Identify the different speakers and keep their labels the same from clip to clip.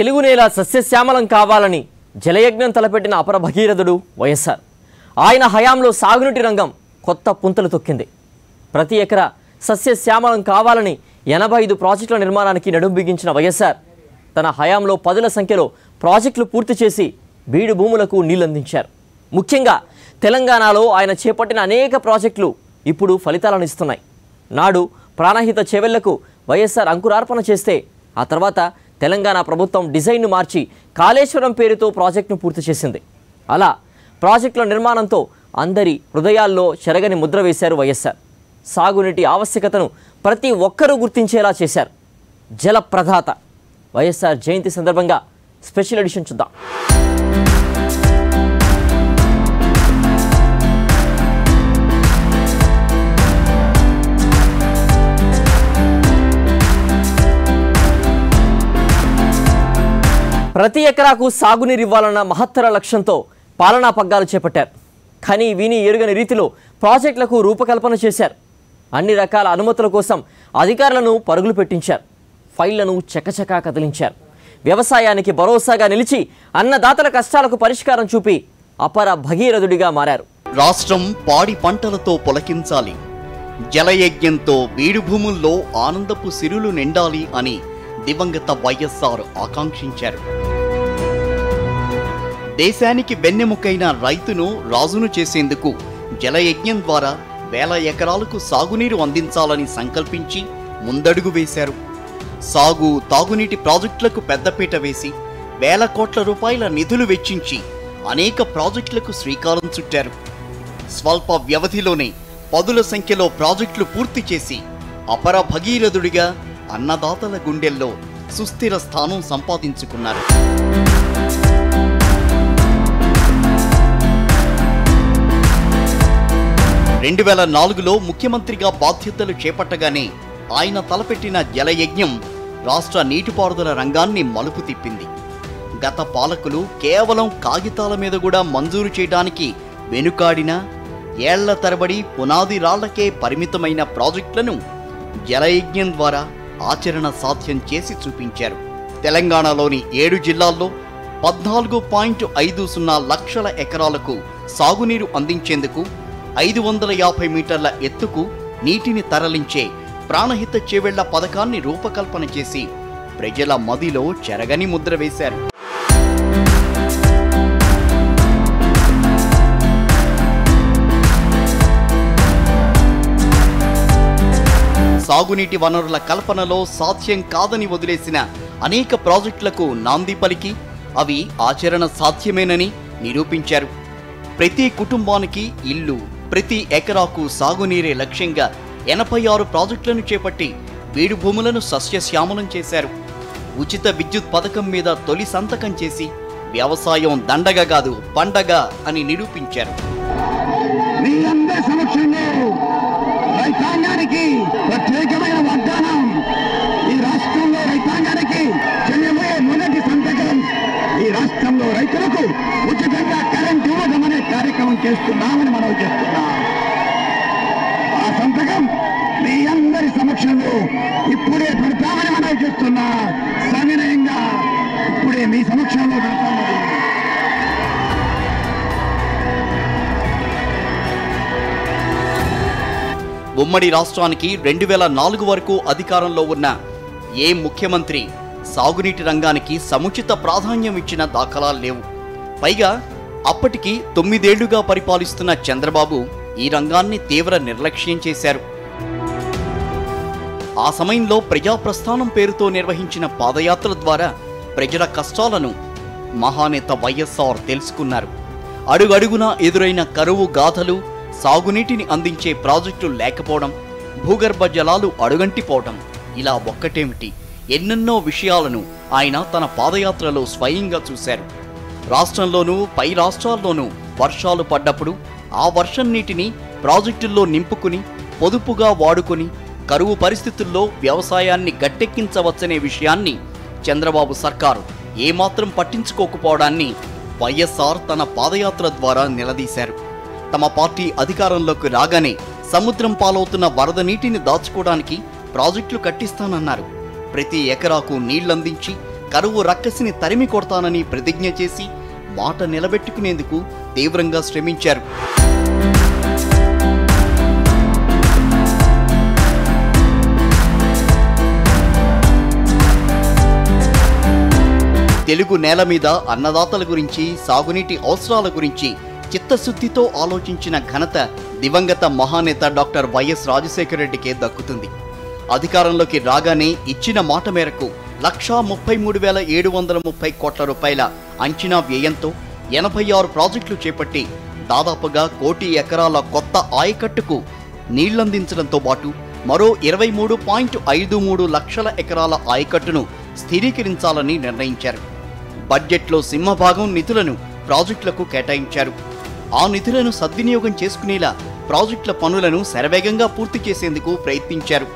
Speaker 1: తెలుగు నేల సస్యశ్యామలం కావాలని జలయజ్ఞం తలపెట్టిన అపర భగీరథుడు వైఎస్ఆర్. ఆయన హయాంలో సాగునీటి రంగం కొత్త పుంతలు తొక్కింది. ప్రతి ఎకరా సస్యశ్యామలం కావాలని ఎనభై ఐదు ప్రాజెక్టుల నిర్మాణానికి నడుం బిగించిన వైఎస్ఆర్ తన హయాంలో పదుల సంఖ్యలో ప్రాజెక్టులు పూర్తి చేసి బీడు భూములకు నీళ్ళందించారు ముఖ్యంగా తెలంగాణలో ఆయన చేపట్టిన అనేక ప్రాజెక్టులు ఇప్పుడు ఫలితాలను ఇస్తున్నాయి. నాడు ప్రాణహిత చెవెళ్ళకు వైఎస్ఆర్ అంకురార్పణ చేస్తే ఆ తర్వాత తెలంగాణ ప్రభుత్వం డిజైన్ను మార్చి కాళేశ్వరం పేరుతో ప్రాజెక్టును పూర్తి చేసింది. అలా ప్రాజెక్టుల నిర్మాణంతో అందరి హృదయాల్లో చెరగని ముద్ర వేశారు వైఎస్ఆర్. సాగునీటి ఆవశ్యకతను ప్రతి ఒక్కరూ గుర్తించేలా చేశారు. జల ప్రధాత వైఎస్ఆర్ జయంతి సందర్భంగా స్పెషల్ ఎడిషన్ చూద్దాం. ప్రతి ఎకరాకు సాగునీరు ఇవ్వాలన్న మహత్తర లక్ష్యంతో పాలనా పగ్గాలు చేపట్టారు. కానీ విని ఎరుగని రీతిలో ప్రాజెక్టులకు రూపకల్పన చేశారు. అన్ని రకాల అనుమతుల కోసం అధికారులను పరుగులు పెట్టించారు. ఫైళ్ళను చకచకా కదిలించారు. వ్యవసాయానికి భరోసాగా నిలిచి అన్నదాతల కష్టాలకు పరిష్కారం చూపి అపర భగీరథుడిగా మారారు.
Speaker 2: రాష్ట్రం పాడి పంటలతో పొలకించాలి. జలయజ్ఞంతో బీడు భూముల్లో ఆనందపు సిరులు నిండాలి అని దివంగత వైఎస్ఆర్ ఆకాంక్షించారు. దేశానికి వెన్నెముకైన రైతును రాజును చేసేందుకు జలయజ్ఞం ద్వారా వేల ఎకరాలకు సాగునీరు అందించాలని సంకల్పించి ముందడుగు వేశారు. సాగు తాగునీటి ప్రాజెక్టులకు పెద్దపీట వేసి వేల కోట్ల రూపాయల నిధులు వెచ్చించి అనేక ప్రాజెక్టులకు శ్రీకారం చుట్టారు. స్వల్ప వ్యవధిలోనే పదుల సంఖ్యలో ప్రాజెక్టులు పూర్తి చేసి అపర భగీరథుడిగా అన్నదాతల గుండెల్లో సుస్థిర స్థానం సంపాదించుకున్నారు. రెండు వేల నాలుగులో ముఖ్యమంత్రిగా బాధ్యతలు చేపట్టగానే ఆయన తలపెట్టిన జలయజ్ఞం రాష్ట్ర నీటిపారుదల రంగాన్ని మలుపు తిప్పింది. గత పాలకులు కేవలం కాగితాల మీద కూడా మంజూరు చేయడానికి వెనుకాడిన ఏళ్ళ తరబడి పునాది రాళ్ళకే పరిమితమైన ప్రాజెక్టులను జలయజ్ఞం ద్వారా ఆచరణ సాధ్యం చేసి చూపించారు. తెలంగాణలోని ఏడు జిల్లాల్లో పద్నాలుగు పాయింట్ ఐదు సున్నా లక్షల ఎకరాలకు సాగునీరు అందించేందుకు ఐదు వందల యాభై మీటర్ల ఎత్తుకు నీటిని తరలించే ప్రాణహిత చేవెళ్ళ పథకాన్ని రూపకల్పన చేసి ప్రజల మదిలో చెరగని ముద్ర వేశారు. సాగునీటి వనరుల కల్పనలో సాధ్యం కాదని వదిలేసిన అనేక ప్రాజెక్టులకు నాంది పలికి అవి ఆచరణ సాధ్యమేనని నిరూపించారు. ప్రతి కుటుంబానికి ఇల్లు ప్రతి ఎకరాకు సాగునీరే లక్ష్యంగా ఎనభై ఆరు ప్రాజెక్టులను చేపట్టి బీడు భూములను సస్యశ్యామలం చేశారు. ఉచిత విద్యుత్ పథకం మీద తొలి సంతకం చేసి వ్యవసాయం దండగ కాదు పండగ అని నిరూపించారు.
Speaker 3: రైతాంగానికి ప్రత్యేకమైన వాగ్దానం. ఈ రాష్ట్రంలో రైతాంగానికి చెయ్యబోయే మొదటి సంతకం. ఈ రాష్ట్రంలో రైతులకు ఉచితంగా కరెంట్ ఇవ్వడం అనే కార్యక్రమం చేస్తున్నామని మనం చేస్తున్నాం ఆ సంతకం మీ అందరి సమక్షంలో ఇప్పుడే పెడతామని మనం చేస్తున్నా సవినయంగా ఇప్పుడే మీ సమక్షంలో పెడతామని.
Speaker 2: ఉమ్మడి రాష్ట్రానికి రెండు వేల నాలుగు వరకు అధికారంలో ఉన్న ఏ ముఖ్యమంత్రి సాగునీటి రంగానికి సముచిత ప్రాధాన్యం ఇచ్చిన దాఖలాలు లేవు. పైగా అప్పటికి తొమ్మిదేళ్ళుగా పరిపాలిస్తున్న చంద్రబాబు ఈ రంగాన్ని తీవ్ర నిర్లక్ష్యం చేశారు. ఆ సమయంలో ప్రజాప్రస్థానం పేరుతో నిర్వహించిన పాదయాత్ర ద్వారా ప్రజల కష్టాలను మహానేత వైఎస్ఆర్ తెలుసుకున్నారు. అడుగడుగునా ఎదురైన కరువు గాథలు సాగునీటిని అందించే ప్రాజెక్టులు లేకపోవడం భూగర్భ జలాలు అడుగంటిపోవడం ఇలా ఒక్కటేమిటి? ఎన్నెన్నో విషయాలను ఆయన తన పాదయాత్రలో స్వయంగా చూశారు. రాష్ట్రంలోనూ పై రాష్ట్రాల్లోనూ వర్షాలు పడ్డప్పుడు ఆ వర్షం నీటిని ప్రాజెక్టుల్లో నింపుకుని పొదుపుగా వాడుకొని కరువు పరిస్థితుల్లో వ్యవసాయాన్ని గట్టెక్కించవచ్చనే విషయాన్ని చంద్రబాబు సర్కారు ఏమాత్రం పట్టించుకోకపోవడాన్ని వైఎస్ఆర్ తన పాదయాత్ర ద్వారా నిలదీశారు. తమ పార్టీ అధికారంలోకి రాగానే సముద్రం పాలవుతున్న వరద నీటిని దాచుకోవడానికి ప్రాజెక్టులు కట్టిస్తానన్నారు. ప్రతి ఎకరాకు నీళ్ళందించి కరువు రక్కసిని తరిమి కొడతానని ప్రతిజ్ఞ చేసి మాట నిలబెట్టుకునేందుకు తీవ్రంగా శ్రమించారు. తెలుగు నేల మీద అన్నదాతల గురించి సాగునీటి అవసరాల గురించి చిత్తశుద్ధితో ఆలోచించిన ఘనత దివంగత మహానేత డాక్టర్ వైఎస్ రాజశేఖరరెడ్డికే దక్కుతుంది. అధికారంలోకి రాగానే ఇచ్చిన మాట మేరకు లక్షా ముప్పై మూడు వేల ఏడు వందల ముప్పై కోట్ల రూపాయల అంచనా వ్యయంతో ఎనభై ఆరు ప్రాజెక్టులు చేపట్టి దాదాపుగా కోటి ఎకరాల కొత్త ఆయకట్టుకు నీళ్ళందించడంతో పాటు మరో ఇరవై మూడు పాయింట్ ఐదు మూడు లక్షల ఎకరాల ఆయకట్టును స్థిరీకరించాలని నిర్ణయించారు. బడ్జెట్లో సింహభాగం నిధులను ప్రాజెక్టులకు కేటాయించారు. ఆ నిధులను సద్వినియోగం చేసుకునేలా ప్రాజెక్టుల పనులను శరవేగంగా పూర్తి చేసేందుకు ప్రయత్నించారు.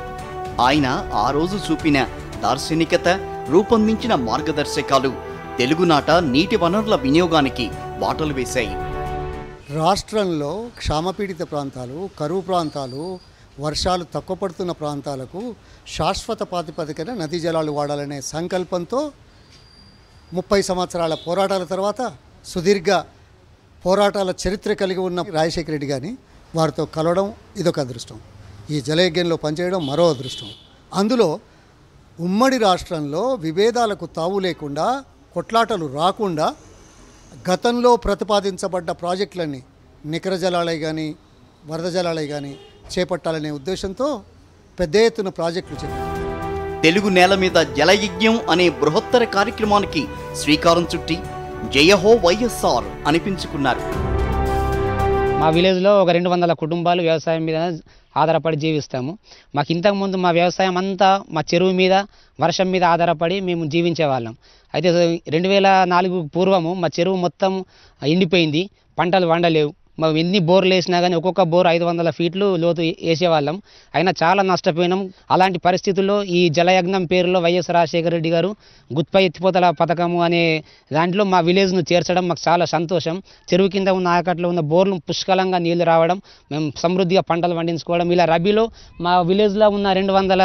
Speaker 2: ఆయన ఆ రోజు చూపిన దార్శనికత రూపొందించిన మార్గదర్శకాలు తెలుగునాట నీటి వనరుల వినియోగానికి బాటలు వేశాయి.
Speaker 4: రాష్ట్రంలో క్షామపీడిత ప్రాంతాలు కరువు ప్రాంతాలు వర్షాలు తక్కువ పడుతున్న ప్రాంతాలకు శాశ్వత ప్రాతిపదికన నదీ జలాలు వాడాలనే సంకల్పంతో ముప్పై సంవత్సరాల పోరాటాల తర్వాత సుదీర్ఘ పోరాటాల చరిత్ర కలిగి ఉన్న రాజశేఖర రెడ్డి గారిని వారితో కలవడం ఇదొక అదృష్టం. ఈ జలయజ్ఞంలో పనిచేయడం మరో అదృష్టం. అందులో ఉమ్మడి రాష్ట్రంలో విభేదాలకు తావు లేకుండా కొట్లాటలు రాకుండా గతంలో ప్రతిపాదించబడ్డ ప్రాజెక్టులన్నీ నికర జలాలై కానీ వరద జలాలై కానీ చేపట్టాలనే ఉద్దేశంతో పెద్ద ఎత్తున ప్రాజెక్టులు చేపట్టారు
Speaker 2: తెలుగు నేల మీద జలయజ్ఞం అనే బృహత్తర కార్యక్రమానికి శ్రీకారం చుట్టి జయహో వైఎస్ఆర్ అనిపించుకున్నారు.
Speaker 5: మా విలేజ్లో ఒక రెండు వందల కుటుంబాలు వ్యవసాయం మీద ఆధారపడి జీవిస్తాము. మాకు ఇంతకుముందు మా వ్యవసాయం అంతా మా చెరువు మీద వర్షం మీద ఆధారపడి మేము జీవించే వాళ్ళం అయితే రెండు వేల నాలుగు పూర్వము మా చెరువు మొత్తం ఎండిపోయింది పంటలు వండలేవు మేము ఎన్ని బోర్లు వేసినా కానీ ఒక్కొక్క బోర్ ఐదు వందల ఫీట్లు లోతు వేసేవాళ్ళం. అయినా చాలా నష్టపోయినాం. అలాంటి పరిస్థితుల్లో ఈ జలయజ్ఞం పేరులో వైఎస్ రాజశేఖర రెడ్డి గారు గుత్పై ఎత్తిపోతల పథకము అనే దాంట్లో మా విలేజ్ను చేర్చడం మాకు చాలా సంతోషం. చెరువు కింద ఉన్న ఆయకట్లో ఉన్న బోర్లు పుష్కలంగా నీళ్ళు రావడం మేము సమృద్ధిగా పంటలు పండించుకోవడం ఇలా రబీలో మా విలేజ్లో ఉన్న రెండు వందల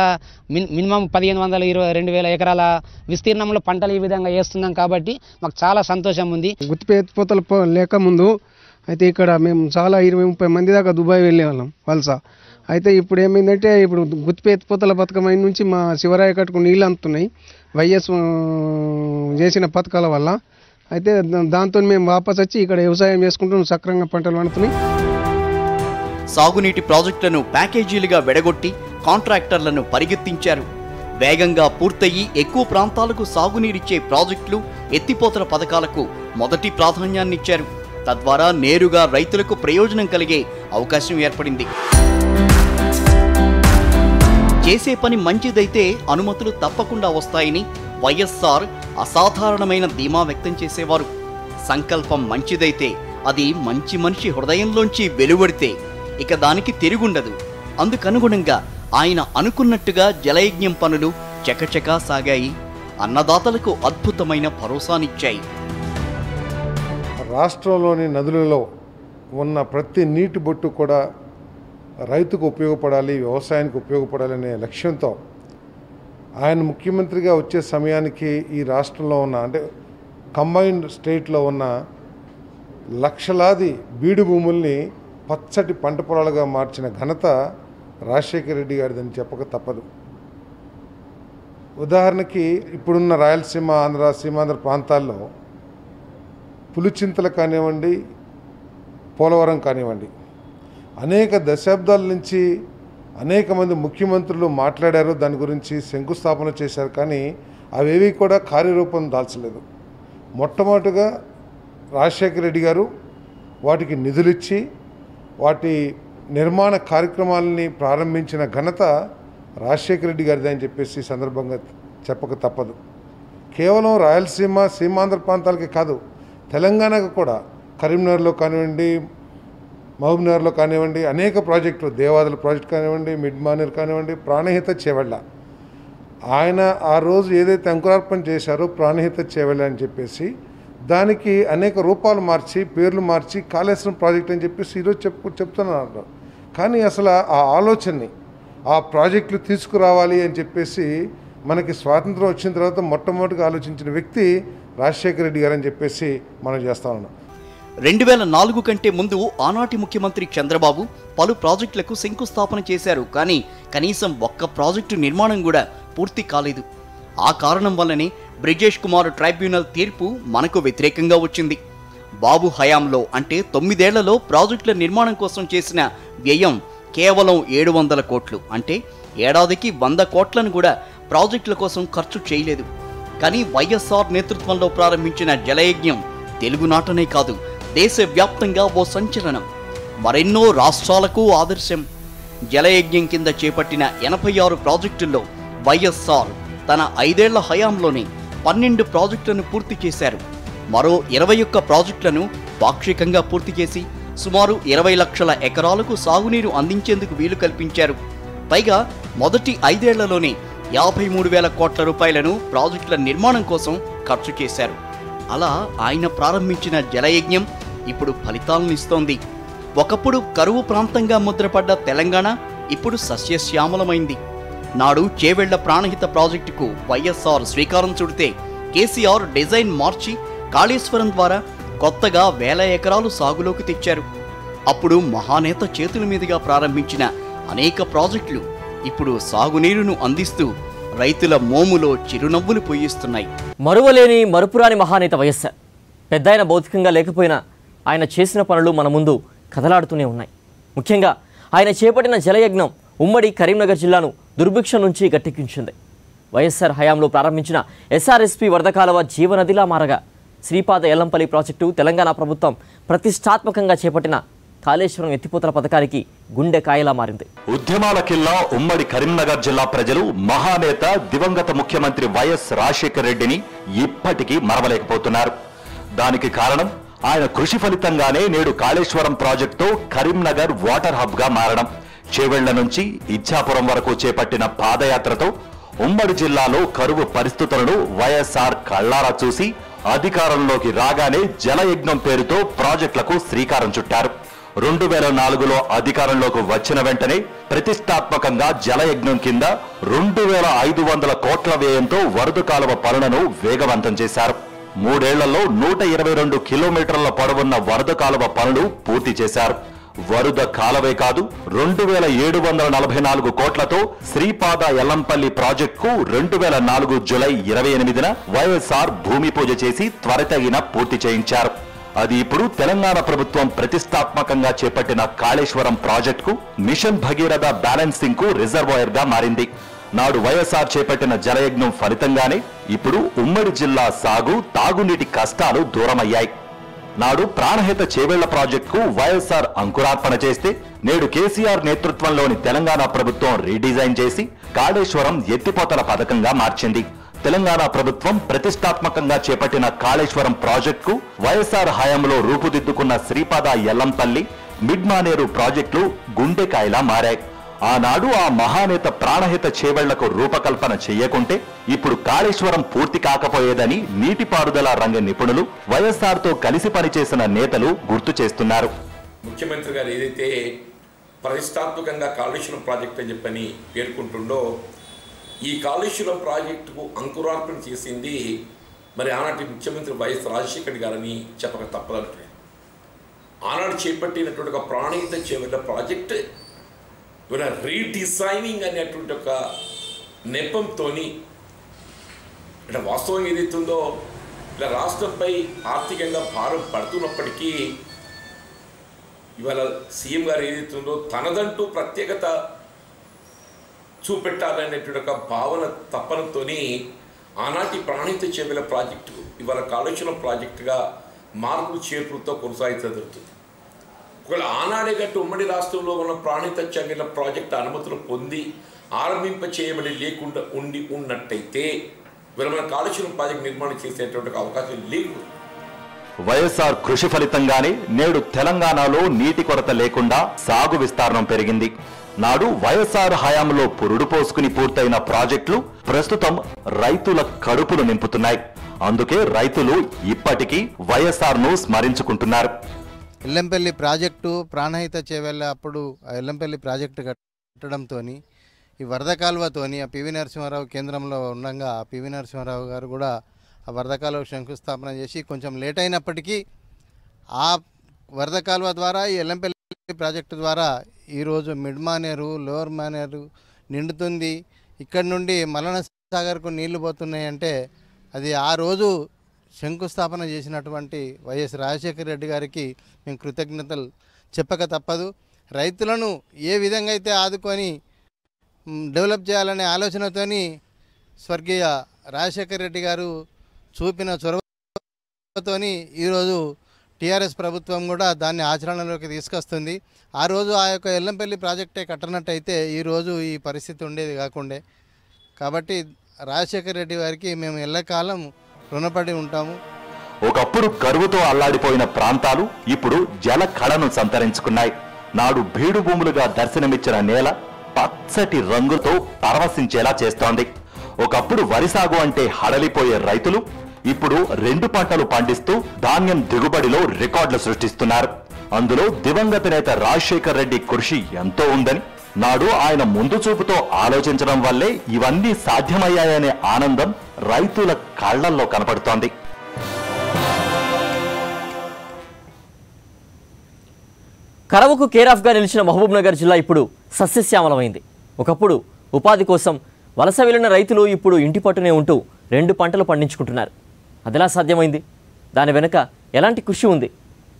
Speaker 5: మిన్ మినిమం పదిహేను వందల ఇరవై రెండు వేల ఎకరాల విస్తీర్ణంలో పంటలు ఈ విధంగా వేస్తున్నాం కాబట్టి మాకు చాలా సంతోషం ఉంది.
Speaker 6: గుత్తి ఎత్తిపోతలు లేక లేకముందు అయితే ఇక్కడ మేము చాలా ఇరవై ముప్పై మంది దాకా దుబాయ్ వెళ్ళేవాళ్ళం వలస. అయితే ఇప్పుడు ఏమైందంటే ఇప్పుడు గుత్తిపై పథకం అయిన నుంచి మా శివరాయ కట్టుకు నీళ్ళు అందుతున్నాయి వైఎస్ చేసిన పథకాల వల్ల. అయితే దాంతో మేము వాపస్ వచ్చి ఇక్కడ వ్యవసాయం చేసుకుంటూ సక్రంగా పంటలు వండుతున్నాయి
Speaker 2: సాగునీటి ప్రాజెక్టులను ప్యాకేజీలుగా వెడగొట్టి కాంట్రాక్టర్లను పరిగెత్తించారు. వేగంగా పూర్తయి ఎక్కువ ప్రాంతాలకు సాగునీరిచ్చే ప్రాజెక్టులు ఎత్తిపోతల పథకాలకు మొదటి ప్రాధాన్యాన్నిచ్చారు. తద్వారా నేరుగా రైతులకు ప్రయోజనం కలిగే అవకాశం ఏర్పడింది. చేసే పని మంచిదైతే అనుమతులు తప్పకుండా వస్తాయని వైఎస్ఆర్ అసాధారణమైన ధీమా వ్యక్తం చేసేవారు. సంకల్పం మంచిదైతే అది మంచి మనిషి హృదయంలోంచి వెలువడితే ఇక దానికి తిరుగుండదు. అందుకనుగుణంగా ఆయన అనుకున్నట్టుగా జలయజ్ఞం పనులు చకచకా సాగాయి. అన్నదాతలకు అద్భుతమైన భరోసానిచ్చాయి.
Speaker 7: రాష్ట్రంలోని నదులలో ఉన్న ప్రతి నీటి బొట్టు కూడా రైతుకు ఉపయోగపడాలి వ్యవసాయానికి ఉపయోగపడాలి అనే లక్ష్యంతో ఆయన ముఖ్యమంత్రిగా వచ్చే సమయానికి ఈ రాష్ట్రంలో ఉన్న అంటే కంబైన్డ్ స్టేట్లో ఉన్న లక్షలాది బీడు భూముల్ని పచ్చటి పంట పొలాలుగా మార్చిన ఘనత రాజశేఖర రెడ్డి గారిదని చెప్పక తప్పదు. ఉదాహరణకి ఇప్పుడున్న రాయలసీమ ఆంధ్ర సీమాంధ్ర ప్రాంతాల్లో పులిచింతలు కానివ్వండి పోలవరం కానివ్వండి అనేక దశాబ్దాల నుంచి అనేక మంది ముఖ్యమంత్రులు మాట్లాడారు దాని గురించి శంకుస్థాపన చేశారు కానీ అవేవి కూడా కార్యరూపం దాల్చలేదు. మొట్టమొదటిగా రాజశేఖర రెడ్డి గారు వాటికి నిధులిచ్చి వాటి నిర్మాణ కార్యక్రమాలని ప్రారంభించిన ఘనత రాజశేఖర రెడ్డి గారిది అని చెప్పేసి సందర్భంగా చెప్పక తప్పదు. కేవలం రాయలసీమ సీమాంధ్ర ప్రాంతాలకే కాదు తెలంగాణకు కూడా కరీంనగర్లో కానివ్వండి మహబూబ్నగర్లో కానివ్వండి అనేక ప్రాజెక్టులు దేవాదుల ప్రాజెక్ట్ కానివ్వండి మిడ్ మానేర్ కానివ్వండి ప్రాణహిత చెవెళ్ళ ఆయన ఆ రోజు ఏదైతే అంకురార్పణ చేశారో ప్రాణహిత చెవెళ్ళ అని చెప్పేసి దానికి అనేక రూపాలు మార్చి పేర్లు మార్చి కాళేశ్వరం ప్రాజెక్ట్ అని చెప్పేసి ఈరోజు చెప్పు చెప్తున్నారు. కానీ అసలు ఆ ఆలోచనని ఆ ప్రాజెక్టులు తీసుకురావాలి అని చెప్పేసి మనకి స్వాతంత్రం వచ్చిన తర్వాత మొట్టమొదటిగా ఆలోచించిన వ్యక్తి రాజశేఖర రెడ్డి గారని చెప్పేసి మనం చేస్తా ఉన్నాం.
Speaker 2: రెండు వేల నాలుగు కంటే ముందు ఆనాటి ముఖ్యమంత్రి చంద్రబాబు పలు ప్రాజెక్టులకు శంకుస్థాపన చేశారు. కానీ కనీసం ఒక్క ప్రాజెక్టు నిర్మాణం కూడా పూర్తి కాలేదు. ఆ కారణం వల్లనే బ్రిజేష్ కుమార్ ట్రైబ్యునల్ తీర్పు మనకు వ్యతిరేకంగా వచ్చింది. బాబు హయాంలో అంటే తొమ్మిదేళ్ళలో ప్రాజెక్టుల నిర్మాణం కోసం చేసిన వ్యయం కేవలం ఏడు వందల కోట్లు. అంటే ఏడాదికి వంద కోట్లను కూడా ప్రాజెక్టుల కోసం ఖర్చు చేయలేదు. కానీ వైఎస్ఆర్ నేతృత్వంలో ప్రారంభించిన జలయజ్ఞం తెలుగునాటనే కాదు దేశవ్యాప్తంగా ఓ సంచలనం. మరెన్నో రాష్ట్రాలకు ఆదర్శం. జలయజ్ఞం కింద చేపట్టిన ఎనభై ఆరు ప్రాజెక్టుల్లో వైఎస్ఆర్ తన ఐదేళ్ళ హయాంలోనే పన్నెండు ప్రాజెక్టులను పూర్తి చేశారు. మరో ఇరవై ఒక్క ప్రాజెక్టులను పాక్షికంగా పూర్తి చేసి సుమారు ఇరవై లక్షల ఎకరాలకు సాగునీరు అందించేందుకు వీలు కల్పించారు. పైగా మొదటి ఐదేళ్ళలోనే యాభై మూడు వేల కోట్ల రూపాయలను ప్రాజెక్టుల నిర్మాణం కోసం ఖర్చు చేశారు. అలా ఆయన ప్రారంభించిన జలయజ్ఞం ఇప్పుడు ఫలితాలను ఇస్తోంది. ఒకప్పుడు కరువు ప్రాంతంగా ముద్రపడ్డ తెలంగాణ ఇప్పుడు సస్యశ్యామలమైంది. నాడు చేవెళ్ళ ప్రాణహిత ప్రాజెక్టుకు వైఎస్ఆర్ శ్రీకారం చుడితే కేసీఆర్ డిజైన్ మార్చి కాళేశ్వరం ద్వారా కొత్తగా వేల ఎకరాలు సాగులోకి తెచ్చారు. అప్పుడు మహానేత చేతుల మీదుగా ప్రారంభించిన అనేక ప్రాజెక్టులు ఇప్పుడు సాగునీరును అందిస్తూ రైతుల మోములో చిరునవ్వులు పొయ్యిస్తున్నాయి.
Speaker 1: మరువలేని మరుపురాని మహానేత వైఎస్ఆర్. పెద్ద ఆయన భౌతికంగా లేకపోయినా ఆయన చేసిన పనులు మన ముందు కదలాడుతూనే ఉన్నాయి. ముఖ్యంగా ఆయన చేపట్టిన జలయజ్ఞం ఉమ్మడి కరీంనగర్ జిల్లాను దుర్భిక్షం నుంచి గట్టెక్కించింది. వైఎస్ఆర్ హయాంలో ప్రారంభించిన ఎస్ఆర్ఎస్పి వరద కాలువ జీవనదిలా మారగా శ్రీపాద ఎల్లంపల్లి ప్రాజెక్టు తెలంగాణ ప్రభుత్వం ప్రతిష్టాత్మకంగా చేపట్టిన కాళేశ్వరం ఎత్తిపోతల పథకానికి గుండె కాయలా మారింది.
Speaker 8: ఉద్యమాల కిల్లా ఉమ్మడి కరీంనగర్ జిల్లా ప్రజలు మహానేత దివంగత ముఖ్యమంత్రి వైఎస్ రాజశేఖర రెడ్డిని ఇప్పటికీ మరవలేకపోతున్నారు. దానికి కారణం ఆయన కృషి ఫలితంగానే నేడు కాళేశ్వరం ప్రాజెక్టుతో కరీంనగర్ వాటర్ హబ్గా మారడం. చేవెళ్ళ నుంచి ఇచ్చాపురం వరకు చేపట్టిన పాదయాత్రతో ఉమ్మడి జిల్లాలో కరువు పరిస్థితులను వైఎస్ఆర్ కళ్ళారా చూసి అధికారంలోకి రాగానే జలయజ్ఞం పేరుతో ప్రాజెక్టులకు శ్రీకారం చుట్టారు. రెండు వేల నాలుగులో అధికారంలోకి వచ్చిన వెంటనే ప్రతిష్టాత్మకంగా జలయజ్ఞం కింద రెండు వేల ఐదు వందల కోట్ల వ్యయంతో వరద కాలువ పనులను వేగవంతం చేశారు. మూడేళ్ళలో నూట ఇరవై రెండు కిలోమీటర్ల పొడవున్న వరద కాలువ పనులు పూర్తి చేశారు. వరుద కాలవే కాదు రెండు వేల ఏడు వందల నలభై నాలుగు కోట్లతో శ్రీపాద ఎల్లంపల్లి ప్రాజెక్టుకు రెండు వేల నాలుగు జులై ఇరవై ఎనిమిదిన వైఎస్ఆర్ భూమి పూజ చేసి త్వరితగిన పూర్తి చేయించారు. అది ఇప్పుడు తెలంగాణ ప్రభుత్వం ప్రతిష్టాత్మకంగా చేపట్టిన కాళేశ్వరం ప్రాజెక్టుకు మిషన్ భగీరథ బ్యాలెన్సింగ్కు రిజర్వాయర్గా మారింది. నాడు వైఎస్ఆర్ చేపట్టిన జలయజ్ఞం ఫలితంగానే ఇప్పుడు ఉమ్మడి జిల్లా సాగు తాగునీటి కష్టాలు దూరమయ్యాయి. నాడు ప్రాణహిత చేవేళ్ళ ప్రాజెక్టుకు వైఎస్ఆర్ అంకురార్పణ చేస్తే నేడు కేసీఆర్ నేతృత్వంలోని తెలంగాణ ప్రభుత్వం రీడిజైన్ చేసి కాళేశ్వరం ఎత్తిపోతల పథకంగా మార్చింది. తెలంగాణ ప్రభుత్వం ప్రతిష్టాత్మకంగా చేపట్టిన కాళేశ్వరం ప్రాజెక్టుకు వైఎస్ఆర్ హయాంలో రూపుదిద్దుకున్న శ్రీపాద ఎల్లంపల్లి మిడ్మానేరు ప్రాజెక్టులు గుండెకాయలా మారాయి. ఆనాడు ఆ మహానేత ప్రాణహిత చేవెళ్ళకు రూపకల్పన చేయకుంటే ఇప్పుడు కాళేశ్వరం పూర్తి కాకపోయేదని నీటిపారుదల రంగ నిపుణులు వైఎస్ఆర్తో కలిసి పనిచేసిన నేతలు గుర్తు చేస్తున్నారు.
Speaker 9: ముఖ్యమంత్రి గారు ఏదైతే ప్రతిష్టాత్మకంగా కాళేశ్వరం ప్రాజెక్ట్ అని చెప్పని పేర్కొంటుండో ఈ కాళేశ్వరం ప్రాజెక్టుకు అంకురార్పణ చేసింది మరి ఆనాటి ముఖ్యమంత్రి వైఎస్ రాజశేఖర్ గారని చెప్పక తప్పదంటే. ఆనాడు చేపట్టినటువంటి ఒక ప్రాణహిత చేపట్టిన ప్రాజెక్ట్. ఇవన్న రీడిజైనింగ్ అనేటువంటి ఒక నెపంతో అంటే వాస్తవం ఏదైతుందో ఇలా రాష్ట్రంపై ఆర్థికంగా భారం పడుతున్నప్పటికీ ఇవాళ సీఎం గారు ఏదైతుందో తనదంటూ ప్రత్యేకత చూపెట్టాలనేటువంటి ఒక భావన తప్పనతోని ఆనాటి ప్రాణిత చెవుల ప్రాజెక్టు ఇవాళ కాళేశ్వరం ప్రాజెక్టుగా మార్పులు చేర్పులతో కొనసాగించగలుగుతుంది ఒకవేళ ఆనాడే గట్టి ఉమ్మడి రాష్ట్రంలో ఉన్న ప్రాణిత చెవుల ప్రాజెక్టు అనుమతులు పొంది ఆరంభింప చేయబడి లేకుండా ఉండి ఉన్నట్టయితే ఇవాళ మన కాళేశ్వరం ప్రాజెక్టు నిర్మాణం చేసేటువంటి అవకాశం లేదు.
Speaker 8: వైఎస్ఆర్ కృషి ఫలితంగానే నేడు తెలంగాణలో నీటి కొరత లేకుండా సాగు విస్తరణం పెరిగింది. నాడు వైఎస్ఆర్ హయాంలో పురుడు పోసుకుని పూర్తయిన ప్రాజెక్టులు ప్రస్తుతం రైతుల కడుపులు నింపుతున్నాయి. అందుకే రైతులు ఇప్పటికీ వైఎస్ఆర్ను స్మరించుకుంటున్నారు.
Speaker 10: ఎల్లంపల్లి ప్రాజెక్టు ప్రాణహిత చేవెళ్ళ అప్పుడు ఆ ఎల్లంపల్లి ప్రాజెక్టు కట్టడంతో ఈ వరద కాలువతోని ఆ పివి నరసింహారావు కేంద్రంలో ఉండగా ఆ పివి నరసింహారావు గారు కూడా ఆ వరద కాలువ శంకుస్థాపన చేసి కొంచెం లేట్ అయినప్పటికీ ఆ వరద కాలువ ద్వారా ఈ ఎల్లంపల్లి ప్రాజెక్టు ద్వారా ఈరోజు మిడ్ మానేరు లోవర్ మానేరు నిండుతుంది. ఇక్కడ నుండి మలన సాగర్కు నీళ్ళు పోతున్నాయి అంటే అది ఆ రోజు శంకుస్థాపన చేసినటువంటి వైఎస్ రాజశేఖర రెడ్డి గారికి మేము కృతజ్ఞతలు. చెప్పక తప్పదు. రైతులను ఏ విధంగా అయితే ఆదుకొని డెవలప్ చేయాలనే ఆలోచనతోని స్వర్గీయ రాజశేఖర రెడ్డి గారు చూపిన చొరవతోని ఈరోజు టీఆర్ఎస్ ప్రభుత్వం కూడా దాన్ని ఆచరణలోకి తీసుకొస్తుంది. ఆ రోజు ఆ యొక్క ఎల్లంపల్లి ప్రాజెక్టే కట్టనట్టయితే ఈరోజు ఈ పరిస్థితి ఉండేది కాకుండే. కాబట్టి రాజశేఖర రెడ్డి వారికి మేము ఎల్లకాలం రుణపడి ఉంటాము.
Speaker 8: ఒకప్పుడు కరువుతో అల్లాడిపోయిన ప్రాంతాలు ఇప్పుడు జల కళను సంతరించుకున్నాయి. నాడు బీడు భూములుగా దర్శనమిచ్చిన నేల పచ్చటి రంగుతో పరవశించేలా చేస్తోంది. ఒకప్పుడు వరి సాగు అంటే హడలిపోయే రైతులు ఇప్పుడు రెండు పంటలు పండిస్తూ ధాన్యం దిగుబడిలో రికార్డులు సృష్టిస్తున్నారు. అందులో దివంగత నేత రాజశేఖర్ రెడ్డి కృషి ఎంతో ఉందని నాడు ఆయన ముందు చూపుతో ఆలోచించడం వల్లే ఇవన్నీ సాధ్యమయ్యాయనే ఆనందం రైతుల కళ్ళల్లో కనపడుతోంది.
Speaker 1: కరవుకు కేరాఫ్గా నిలిచిన మహబూబ్ నగర్ జిల్లా ఇప్పుడు సస్యశ్యామలమైంది. ఒకప్పుడు ఉపాధి కోసం వలస వెళ్ళిన రైతులు ఇప్పుడు ఇంటి పట్టునే ఉంటూ రెండు పంటలు పండించుకుంటున్నారు. అదిలా సాధ్యమైంది? దాని వెనుక ఎలాంటి కృషి ఉంది?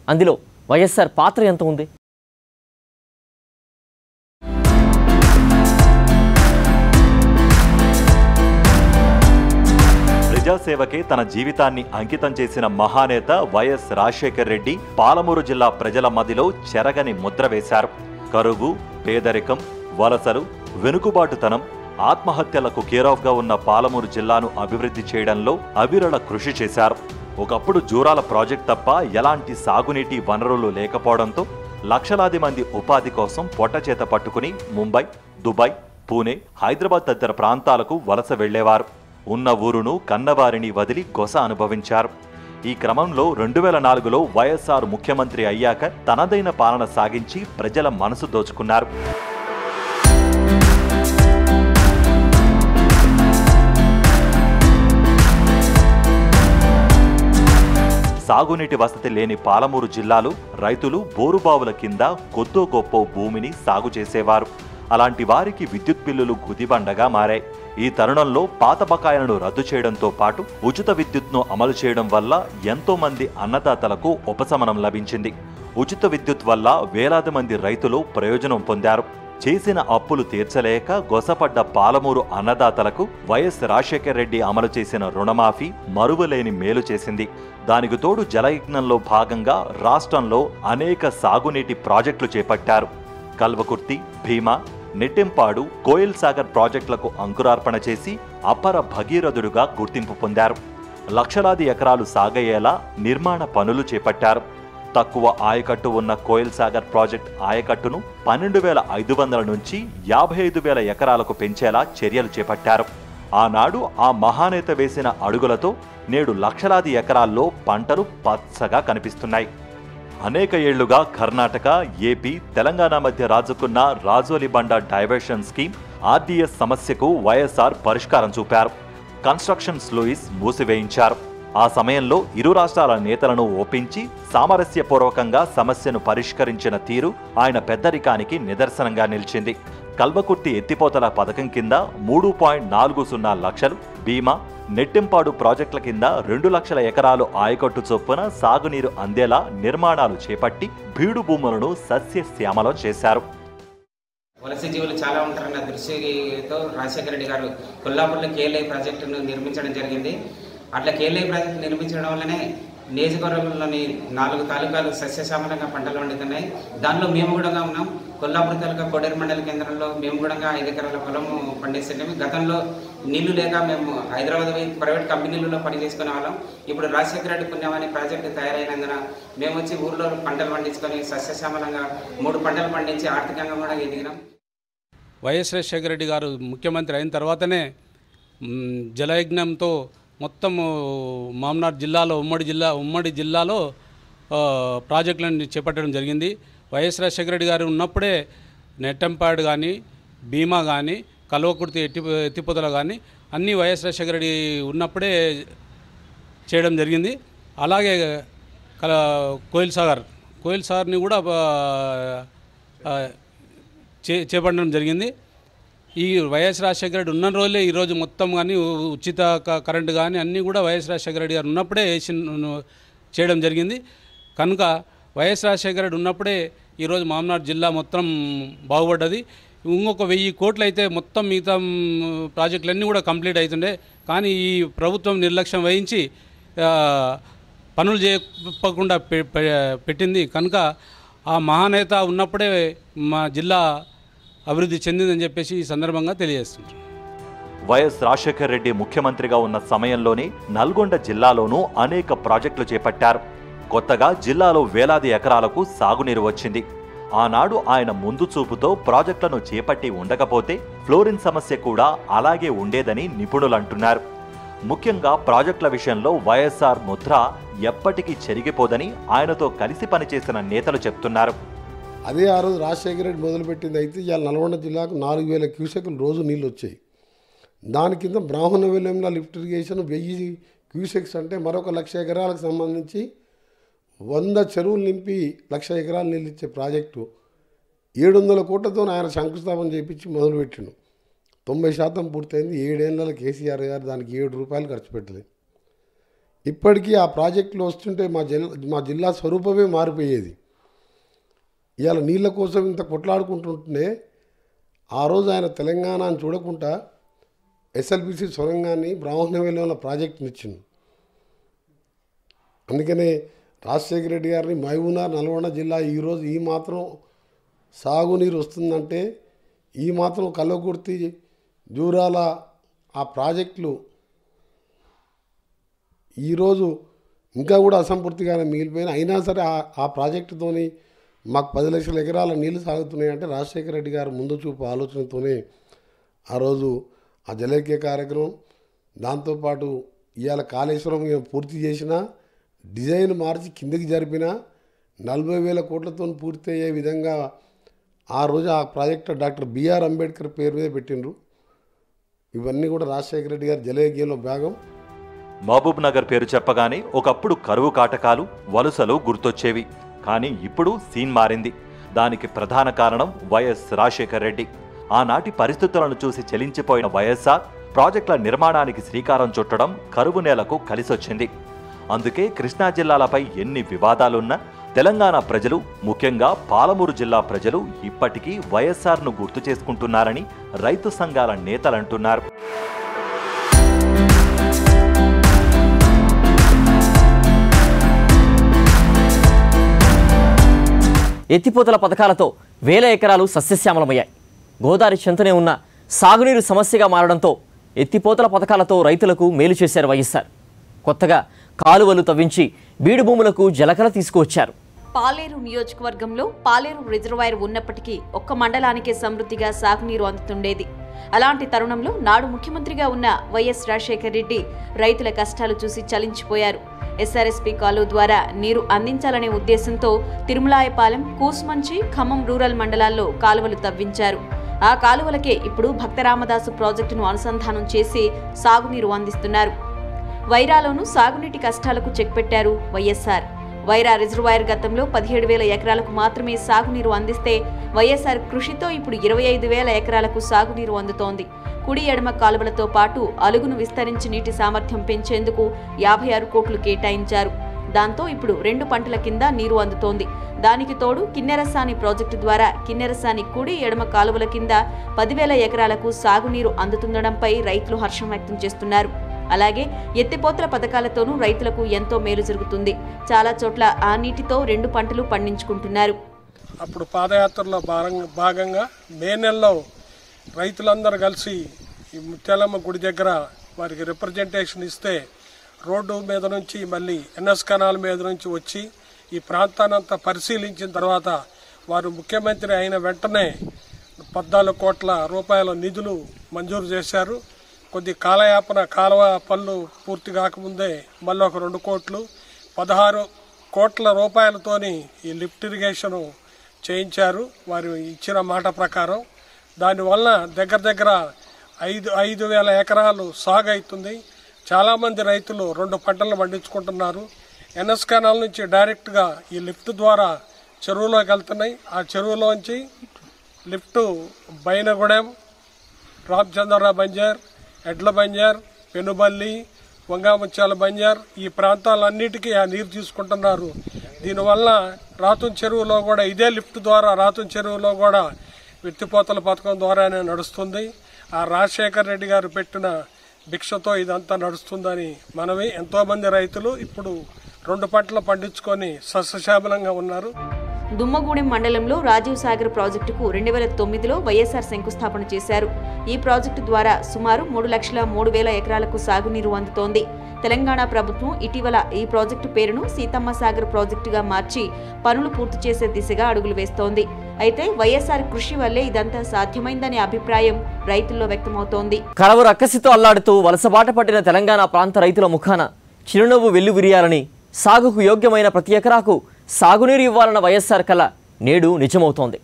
Speaker 1: అందులో వైఎస్ఆర్ పాత్ర ఎంత ఉంది?
Speaker 8: ప్రజాసేవకే తన జీవితాన్ని అంకితం చేసిన మహానేత వైఎస్ రాజశేఖర్ రెడ్డి పాలమూరు జిల్లా ప్రజల మదిలో చెరగని ముద్ర వేశారు. కరువు పేదరికం వలసలు వెనుకబాటుతనం ఆత్మహత్యలకు కేరాఫ్గా ఉన్న పాలమూరు జిల్లాను అభివృద్ధి చేయడంలో అవిరళ కృషి చేశారు. ఒకప్పుడు జూరాల ప్రాజెక్ట్ తప్ప ఎలాంటి సాగునీటి వనరులు లేకపోవడంతో లక్షలాది మంది ఉపాధి కోసం పొట్టచేత పట్టుకుని ముంబై దుబాయ్ పూణే హైదరాబాద్ తదితర ప్రాంతాలకు వలస వెళ్ళేవారు. ఉన్న ఊరును కన్నవారిని వదిలి గొస అనుభవించారు. ఈ క్రమంలో రెండు వేల నాలుగులో వైఎస్ఆర్ ముఖ్యమంత్రి అయ్యాక తనదైన పాలన సాగించి ప్రజల మనసు దోచుకున్నారు. సాగునీటి వసతి లేని పాలమూరు జిల్లాలో రైతులు బోరుబావుల కింద కొద్దో గొప్ప భూమిని సాగు చేసేవారు. అలాంటి వారికి విద్యుత్ బిల్లులు గుదిబండగా మారాయి. ఈ తరుణంలో పాత బకాయిలను రద్దు చేయడంతో పాటు ఉచిత విద్యుత్ను అమలు చేయడం వల్ల ఎంతో మంది అన్నదాతలకు ఉపశమనం లభించింది. ఉచిత విద్యుత్ వల్ల వేలాది మంది రైతులు ప్రయోజనం పొందారు. చేసిన అప్పులు తీర్చలేక గొసపడ్డ పాలమూరు అన్నదాతలకు వైఎస్ రాజశేఖర్ రెడ్డి అమలు చేసిన రుణమాఫీ మరువలేని మేలు చేసింది. దానికి తోడు జలయజ్ఞంలో భాగంగా రాష్ట్రంలో అనేక సాగునీటి ప్రాజెక్టులు చేపట్టారు. కల్వకుర్తి భీమా నెట్టెంపాడు కోయిల్ సాగర్ ప్రాజెక్టులకు అంకురార్పణ చేసి అపర భగీరథుడుగా గుర్తింపు పొందారు. లక్షలాది ఎకరాలు సాగయ్యేలా నిర్మాణ పనులు చేపట్టారు. తక్కువ ఆయకట్టు ఉన్న కోయల్ సాగర్ ప్రాజెక్ట్ ఆయకట్టును పన్నెండు వేల ఐదు వందల నుంచి యాభై ఐదు వేల ఎకరాలకు పెంచేలా చర్యలు చేపట్టారు. ఆనాడు ఆ మహానేత వేసిన అడుగులతో నేడు లక్షలాది ఎకరాల్లో పంటలు పచ్చగా కనిపిస్తున్నాయి. అనేక ఏళ్ళుగా కర్ణాటక ఏపీ తెలంగాణ మధ్య రాజుకున్న రాజోలి బండ డైవర్షన్ స్కీమ్ ఆర్డీఎస్ సమస్యకు వైఎస్ఆర్ పరిష్కారం చూపారు. కన్స్ట్రక్షన్ స్లూయిస్ మూసివేయించారు. ఆ సమయంలో ఇరు రాష్ట్రాల నేతలను ఒప్పించి సామరస్యపూర్వకంగా సమస్యను పరిష్కరించిన తీరు ఆయన పెద్దరికానికి నిదర్శనంగా నిలిచింది. కల్వకుర్తి ఎత్తిపోతల పథకం కింద మూడు పాయింట్ నాలుగు సున్నా లక్షలు బీమా నెట్టింపాడు ప్రాజెక్టుల కింద రెండు లక్షల ఎకరాలు ఆయకట్టు చొప్పున సాగునీరు అందేలా నిర్మాణాలు చేపట్టి బీడు భూములను సస్యశ్యామలం చేశారు.
Speaker 11: వలస జీవులు చాలా ఉంటారన్న దృష్టితో రాజశేఖర రెడ్డి గారు కొల్లాపూర్లో కేఎల్ఐ ప్రాజెక్టును నిర్మించడం జరిగింది. అట్లా కేఎల్ఐ ప్రాజెక్టు నిర్మించడం వల్లనే నియోజకవర్గంలోని నాలుగు తాలూకాలు సస్యశ్యామలంగా పంటలు పండుతున్నాయి దానిలో మేము కూడా ఉన్నాం. కొల్లాపూర్ తాలూకా కోడేరు మండల కేంద్రంలో మేము కూడా ఐదు ఎకరాల పొలము పండిస్తున్నాము గతంలో నీళ్ళు లేక మేము హైదరాబాద్ ప్రైవేట్ కంపెనీలలో పని చేసుకునే వాళ్ళం. ఇప్పుడు రాజశేఖర రెడ్డి పుణ్యం అనే ప్రాజెక్టు తయారైనందున మేము వచ్చి ఊర్లో పంటలు పండించుకొని సస్యశ్యామలంగా మూడు పంటలు పండించి ఆర్థికంగా కూడా ఎదిగినాం.
Speaker 12: వైఎస్ రాజశేఖర రెడ్డి గారు ముఖ్యమంత్రి అయిన తర్వాతనే జలయజ్ఞంతో మొత్తము మామనాడు జిల్లాలో ఉమ్మడి జిల్లా ఉమ్మడి జిల్లాలో ప్రాజెక్టులను చేపట్టడం జరిగింది. వైఎస్ రాజశేఖర రెడ్డి గారు ఉన్నప్పుడే నెట్టంపాడు కానీ భీమా కానీ కల్వకుర్తి ఎట్టి ఎత్తిపోతలు కానీ అన్నీ వైఎస్ రాజశేఖర రెడ్డి ఉన్నప్పుడే చేయడం జరిగింది. అలాగే కల కోయిల్ సాగర్ కోయిల్ సాగర్ని కూడా చే చేపట్టడం జరిగింది. ఈ వైఎస్ రాజశేఖర రెడ్డి ఉన్న రోజులే ఈరోజు మొత్తం కానీ ఉచిత క- కరెంటు కానీ అన్నీ కూడా వైఎస్ రాజశేఖర రెడ్డి గారు ఉన్నప్పుడే వేసి చేయడం జరిగింది. కనుక వైఎస్ రాజశేఖర రెడ్డి ఉన్నప్పుడే ఈరోజు మామనాడు జిల్లా మొత్తం బాగుపడ్డది. ఇంకొక వెయ్యి కోట్లు అయితే మొత్తం మిగతా ప్రాజెక్టులన్నీ కూడా కంప్లీట్ అవుతుండే. కానీ ఈ ప్రభుత్వం నిర్లక్ష్యం వహించి పనులు చేయకుండా పె- పె- పెట్టింది. కనుక ఆ మహానేత ఉన్నప్పుడే మా జిల్లా అభివృద్ధి చెందిందని చెప్పేసి ఈ సందర్భంగా తెలియజేస్తుంటారు.
Speaker 8: వైఎస్ రాజశేఖర్ రెడ్డి ముఖ్యమంత్రిగా ఉన్న సమయంలోనే నల్గొండ జిల్లాలోనూ అనేక ప్రాజెక్టులు చేపట్టారు. కొత్తగా జిల్లాలో వేలాది ఎకరాలకు సాగునీరు వచ్చింది. ఆనాడు ఆయన ముందు చూపుతో ప్రాజెక్టులను చేపట్టి ఉండకపోతే ఫ్లోరిన్ సమస్య కూడా అలాగే ఉండేదని నిపుణులు అంటున్నారు ముఖ్యంగా ప్రాజెక్టుల విషయంలో వైఎస్ఆర్ ముద్ర ఎప్పటికీ చెరిగిపోదని ఆయనతో కలిసి పనిచేసిన నేతలు చెప్తున్నారు.
Speaker 13: అదే ఆ రోజు రాజశేఖర రెడ్డి మొదలుపెట్టింది అయితే ఇవాళ నల్గొండ జిల్లాకు నాలుగు వేల క్యూసెక్లు రోజు నీళ్ళు వచ్చాయి దాని కింద బ్రాహ్మణ విలయంలో లిఫ్ట్ ఇరిగేషన్ వెయ్యి క్యూసెక్స్ అంటే మరొక లక్ష ఎకరాలకు సంబంధించి వంద చెరువులు నింపి లక్ష ఎకరాలు నీళ్ళు ఇచ్చే ప్రాజెక్టు. ఏడు వందల కోట్లతో ఆయన శంకుస్థాపన చేయించి మొదలుపెట్టిండు. తొంభై శాతం పూర్తయింది. ఏడేళ్ళ కేసీఆర్ గారు దానికి ఏడు రూపాయలు ఖర్చు పెట్టలేదు. ఇప్పటికీ ఆ ప్రాజెక్టులు వస్తుంటే మా జిల్లా మా జిల్లా స్వరూపమే మారిపోయేది. ఇవాళ నీళ్ళ కోసం ఇంత కొట్లాడుకుంటుంటే ఆ రోజు ఆయన తెలంగాణను చూడకుండా ఎస్ఎల్బిసి సొరంగాన్ని బ్రాహ్మణ వెలువల ప్రాజెక్టుని ఇచ్చింది అందుకనే రాజశేఖర రెడ్డి గారిని మహబూనార్ నల్గొండ జిల్లా ఈరోజు ఈ మాత్రం సాగునీరు వస్తుందంటే ఈ మాత్రం కల్లకుర్తి జూరాల ఆ ప్రాజెక్టులు ఈరోజు ఇంకా కూడా అసంపూర్తిగానే మిగిలిపోయిన అయినా సరే ఆ ప్రాజెక్టుతోని మాకు పది లక్షల ఎకరాల నీళ్ళు సాగుతున్నాయి అంటే రాజశేఖర రెడ్డి గారు ముందు చూపు ఆలోచనతోనే ఆ రోజు ఆ జలైక్య కార్యక్రమం దాంతోపాటు ఇవాళ కాళేశ్వరం పూర్తి చేసిన డిజైన్ మార్చి కిందకి జరిపిన నలభై వేల కోట్లతో పూర్తి అయ్యే విధంగా ఆ రోజు ఆ ప్రాజెక్టు డాక్టర్ బిఆర్ అంబేద్కర్ పేరు మీద పెట్టిండ్రు. ఇవన్నీ కూడా రాజశేఖర రెడ్డి గారి జలయజ్ఞంలో భాగం.
Speaker 8: మహబూబ్ నగర్ పేరు చెప్పగానే ఒకప్పుడు కరువు కాటకాలు వలసలు గుర్తొచ్చేవి. కానీ ఇప్పుడు సీన్ మారింది. దానికి ప్రధాన కారణం వైఎస్ రాజశేఖర్ రెడ్డి. ఆనాటి పరిస్థితులను చూసి చెలించిపోయిన వైఎస్ఆర్ ప్రాజెక్టుల నిర్మాణానికి శ్రీకారం చుట్టడం కరువు నేలకు కలిసొచ్చింది. అందుకే కృష్ణా జిల్లాలపై ఎన్ని వివాదాలున్నా తెలంగాణ ప్రజలు ముఖ్యంగా పాలమూరు జిల్లా ప్రజలు ఇప్పటికీ వైఎస్ఆర్ను గుర్తు చేసుకుంటున్నారని రైతు సంఘాల నేతలంటున్నారు.
Speaker 1: ఎత్తిపోతల పథకాలతో వేల ఎకరాలు సస్యశ్యామలమయ్యాయి. గోదావరి చెంతనే ఉన్న సాగునీరు సమస్యగా మారడంతో ఎత్తిపోతల పథకాలతో రైతులకు మేలు చేశారు వైఎస్ఆర్. కొత్తగా కాలువలు తవ్వించి బీడు భూములకు జలకల తీసుకువచ్చారు.
Speaker 14: పాలేరు నియోజకవర్గంలో పాలేరు రిజర్వాయర్ ఉన్నప్పటికీ ఒక్క మండలానికే సమృద్ధిగా సాగునీరు అందుతుండేది. అలాంటి తరుణంలో నాడు ముఖ్యమంత్రిగా ఉన్న వైఎస్ రాజశేఖర్ రెడ్డి రైతుల కష్టాలు చూసి చలించిపోయారు. ఎస్ఆర్ఎస్పీ కాలువ ద్వారా నీరు అందించాలనే ఉద్దేశంతో తిరుమలాయపాలెం కూసుమంచి ఖమ్మం రూరల్ మండలాల్లో కాలువలు తవ్వించారు. ఆ కాలువలకే ఇప్పుడు భక్తరామదాసు ప్రాజెక్టును అనుసంధానం చేసి సాగునీరు అందిస్తున్నారు. వైరాలోనూ సాగునీటి కష్టాలకు చెక్ పెట్టారు వైఎస్ఆర్. వైరా రిజర్వాయర్ గతంలో పదిహేడు వేల ఎకరాలకు మాత్రమే సాగునీరు అందిస్తే వైఎస్ఆర్ కృషితో ఇప్పుడు ఇరవై ఐదు వేల ఎకరాలకు సాగునీరు అందుతోంది. కుడి ఎడమ కాలువలతో పాటు అలుగును విస్తరించి నీటి సామర్థ్యం పెంచేందుకు యాభై ఆరు కోట్లు కేటాయించారు. దాంతో ఇప్పుడు రెండు పంటల కింద నీరు అందుతోంది. దానికి తోడు కిన్నెరసాని ప్రాజెక్టు ద్వారా కిన్నెరసాని కుడి ఎడమ కాలువల కింద పదివేల ఎకరాలకు సాగునీరు అందుతుండడంపై రైతులు హర్షం వ్యక్తం చేస్తున్నారు. అలాగే ఎత్తిపోతల పథకాలతోనూ రైతులకు ఎంతో మేలు జరుగుతుంది. చాలా చోట్ల ఆ నీటితో రెండు పంటలు పండించుకుంటున్నారు.
Speaker 15: అప్పుడు పాదయాత్రలో భాగంగా భాగంగా మే నెలలో రైతులందరూ కలిసి ఈ ముత్యాలమ్మ గుడి దగ్గర వారికి రిప్రజెంటేషన్ ఇస్తే రోడ్డు మీద నుంచి మళ్ళీ ఎన్ఎస్ కెనాల్ మీద నుంచి వచ్చి ఈ ప్రాంతానంతా పరిశీలించిన తర్వాత వారు ముఖ్యమంత్రి అయిన వెంటనే పద్నాలుగు కోట్ల రూపాయల నిధులు మంజూరు చేశారు. కొద్ది కాలయాపన కాలువ పనులు పూర్తి కాకముందే మళ్ళీ ఒక రెండు కోట్లు పదహారు కోట్ల రూపాయలతోని ఈ లిఫ్ట్ ఇరిగేషన్ చేయించారు. వారు ఇచ్చిన మాట ప్రకారం దానివల్ల దగ్గర దగ్గర ఐదు ఐదు వేల ఎకరాలు సాగు అవుతుంది. చాలామంది రైతులు రెండు పంటలు పండించుకుంటున్నారు. ఎన్ఎస్ కెనాల్ నుంచి డైరెక్ట్గా ఈ లిఫ్ట్ ద్వారా చెరువులోకి వెళ్తున్నాయి. ఆ చెరువులోంచి లిఫ్ట్ బైనగూడెం రామచంద్ర బంజార్ ఎడ్ల బంజార్ పెనుబల్లి వంగాముత్యాల బంజార్ ఈ ప్రాంతాలన్నిటికీ ఆ నీరు తీసుకుంటున్నారు. దీనివల్ల రాతుం చెరువులో కూడా ఇదే లిఫ్ట్ ద్వారా రాతుం చెరువులో కూడా వెత్తిపోతల పథకం ద్వారానే నడుస్తుంది. ఆ రాజశేఖర్ రెడ్డి గారు పెట్టిన భిక్షతో ఇదంతా నడుస్తుందని మనవి. ఎంతోమంది రైతులు ఇప్పుడు రెండు పంటలు పండించుకొని సస్యశ్యామలంగా ఉన్నారు.
Speaker 14: దుమ్మగూడెం మండలంలో రాజీవ్ సాగర్ ప్రాజెక్టుకు రెండు వేల తొమ్మిదిలో వైఎస్ఆర్ శంకుస్థాపన చేశారు. ఈ ప్రాజెక్టు ద్వారా సుమారు మూడు లక్షల మూడు వేల ఎకరాలకు సాగునీరు అందుతోంది. తెలంగాణ ప్రభుత్వం ఇటీవల ఈ ప్రాజెక్టు పేరును సీతమ్మ సాగర్ ప్రాజెక్టుగా మార్చి పనులు పూర్తి చేసే దిశగా అడుగులు వేస్తోంది. అయితే వైఎస్ఆర్ కృషి వల్లే ఇదంతా సాధ్యమైందనే అభిప్రాయం రైతుల్లో వ్యక్తమవుతోంది.
Speaker 1: కరవు రక్కసితో అల్లాడుతూ వలసబాట పట్టిన తెలంగాణ ప్రాంత రైతుల ముఖాన చిరునవ్వు వెల్లువిరియాలని సాగుకు యోగ్యమైన ప్రతి ఎకరాకు సాగునీరు ఇవ్వాలన్న వైఎస్ఆర్ కళ నేడు నిజమవుతోంది.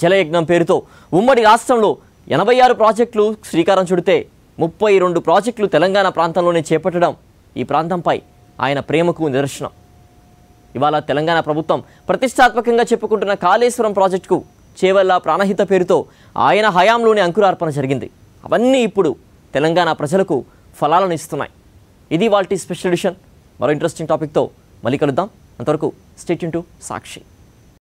Speaker 1: జలయజ్ఞం పేరుతో ఉమ్మడి రాష్ట్రంలో ఎనభై ఆరు ప్రాజెక్టులు శ్రీకారం చుడితే ముప్పై రెండు ప్రాజెక్టులు తెలంగాణ ప్రాంతంలోనే చేపట్టడం ఈ ప్రాంతంపై ఆయన ప్రేమకు నిదర్శనం. ఇవాళ తెలంగాణ ప్రభుత్వం ప్రతిష్టాత్మకంగా చెప్పుకుంటున్న కాళేశ్వరం ప్రాజెక్టుకు చేవల్ల ప్రాణహిత పేరుతో ఆయన హయాంలోనే అంకురార్పణ జరిగింది. అవన్నీ ఇప్పుడు తెలంగాణ ప్రజలకు ఫలాలను ఇస్తున్నాయి. ఇది వాల్టీ స్పెషల్ ఎడిషన్. మరో ఇంట్రెస్టింగ్ టాపిక్తో మళ్ళీ కలుద్దాం. అంతవరకు స్టేట్ ఇంటూ సాక్షి.